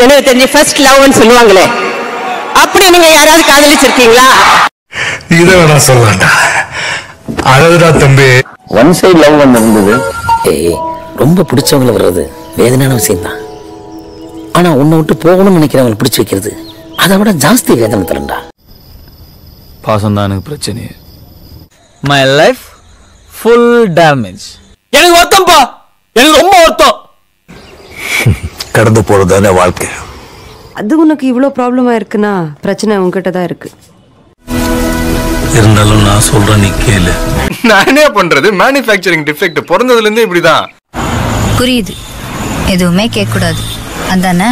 நினைவு தெரிஞ்சு ஃபர்ஸ்ட் லவ்னு சொல்லுவாங்களே. அப்படி நீங்க யாராவது காதலிச்சிருக்கீங்களா? இதை வேணா சொல்லலாம்டா. அழகுடா தம்பி. ஒன் சைடு லவ் ஒன்று இருந்தது. ஏய் ரொம்ப பிடிச்சவங்கள வர்றது வேதனையான விஷயம் தான் ஆனா உன்னை விட்டு போகணும்னு நினைக்கிறவங்களை பிடிச்சு வைக்கிறது அதை விட ஜாஸ்தி வேதனை தரண்டா பாசம் தான் எனக்கு பிரச்சனை மை லைஃப் ஃபுல் டேமேஜ் எனக்கு வருத்தம்ப்பா எனக்கு ரொம்ப வருத்தம். கடந்து போறதுதானே வாழ்க்கை? அது உனக்கு இவ்வளோ ப்ராப்ளமா இருக்குன்னா பிரச்சனை உன்கிட்ட தான் இருக்கு. இருந்தாலும் நான் சொல்றேன் நீ கேளு. நான் என்ன பண்றது மேனுஃபேக்சரிங் டிஃபெக்ட் பிறந்ததுல இருந்தே இப்படிதான். புரியுது. எதுவுமே கேட்க கூடாது அதானே?